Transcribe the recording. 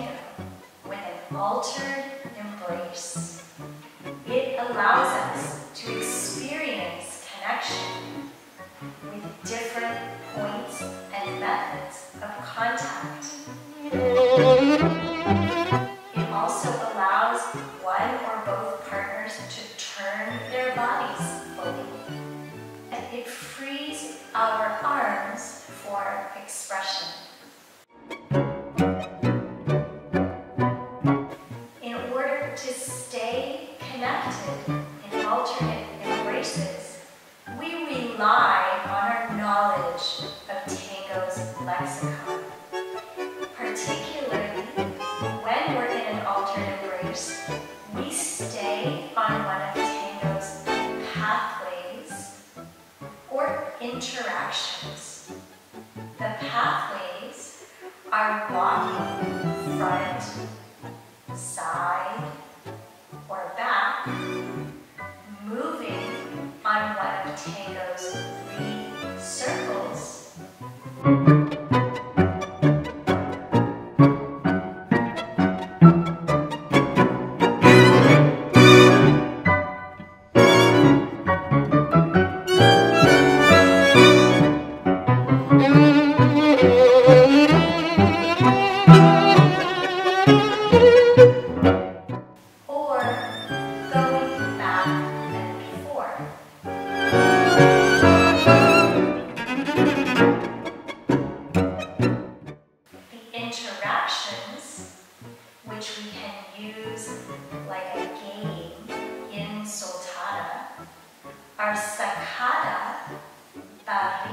anger with an altered embrace. It allows us to experience connection with different points and methods of contact. It also allows one or both partners to turn their bodies fully. And it frees our arms for expression. In alternate embraces, we rely on our knowledge of Tango's lexicon. Particularly when we're in an alternate embrace, we stay on one of Tango's pathways or interactions. The pathways are walking front, side, Three circles. like a game in soltada. Our saccada da